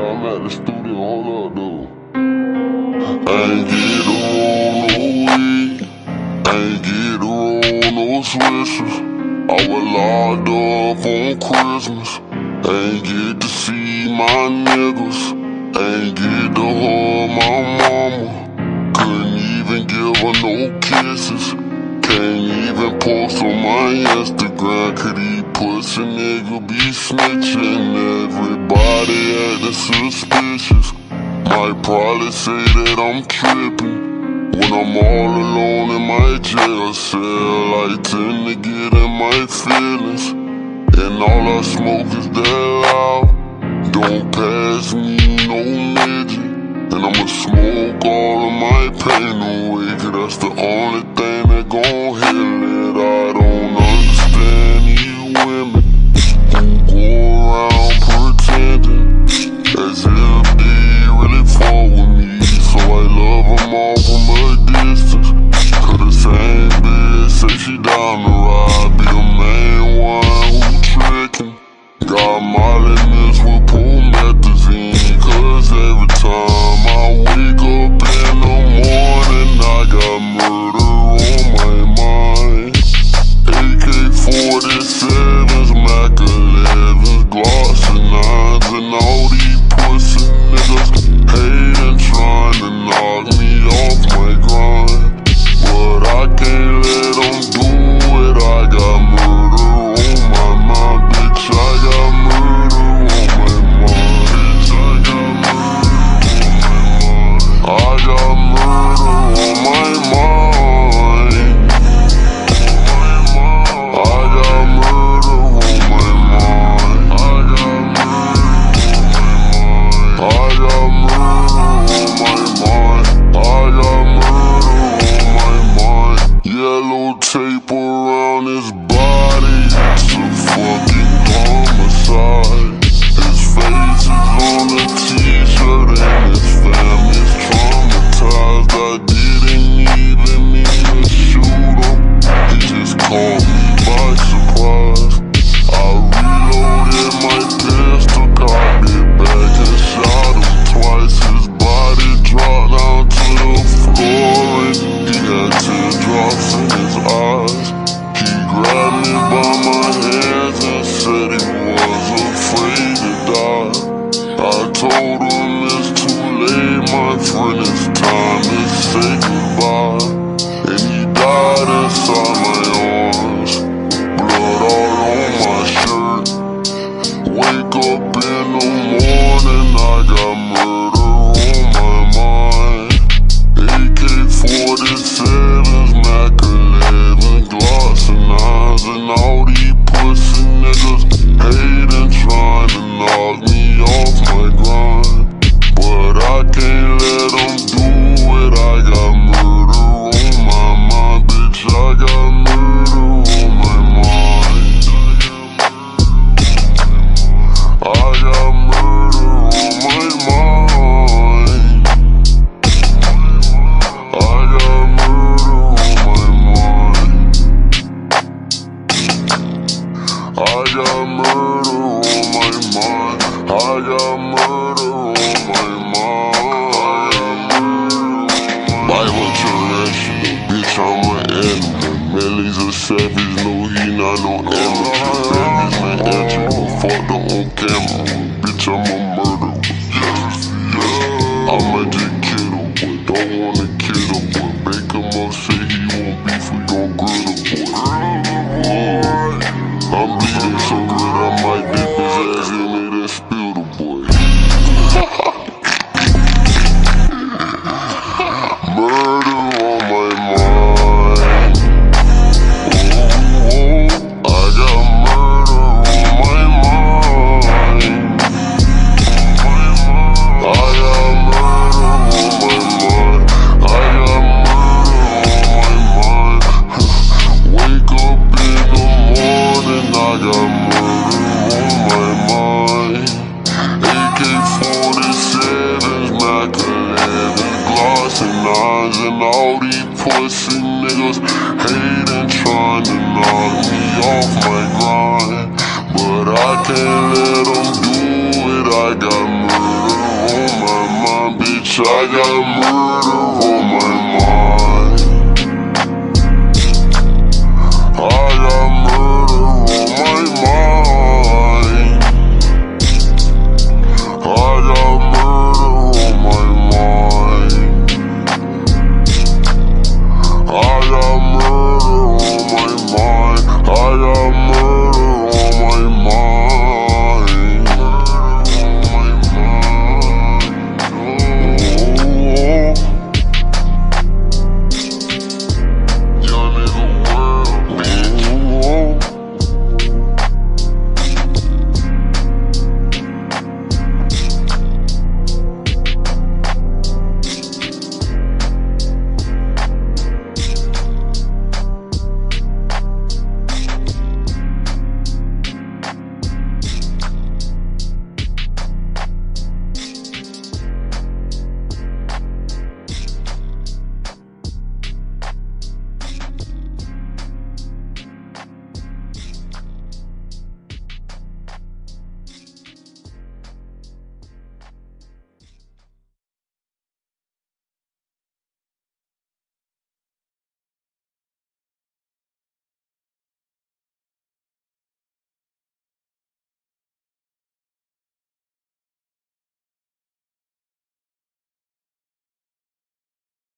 I'm at the studio, hold up, though. I ain't get on no weed. I ain't get on no switches. I was locked up on Christmas. I ain't get to see my niggas. I ain't get to hug my mama. Couldn't even give her no kisses. Can't even post on my Instagram. Could he pussy nigga be snitching every Body acting suspicious. Might probably say that I'm tripping. When I'm all alone in my jail cell I tend to get in my feelings. And all I smoke is that loud Don't pass me no midget. And I'ma smoke all of my pain away. Cause that's the only thing that gon' heal his eyes He grabbed me by my hands and said he was afraid to die. I told him it's too late, my friend, it's time to say goodbye. And he died fuck guns and all these pussy niggas hating, trying to knock me off my grind. But I can't let them do it, I got murder on my mind, bitch, I got murder on my mind.